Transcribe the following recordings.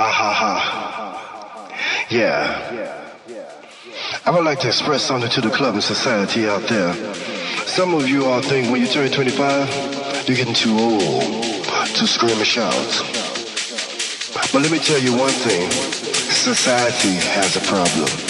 Aha. Uh-huh. Yeah. I would like to express something to the club and society out there. Some of you all think when you turn 25, you're getting too old to scream and shout. But let me tell you one thing. Society has a problem.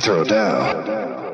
throw down.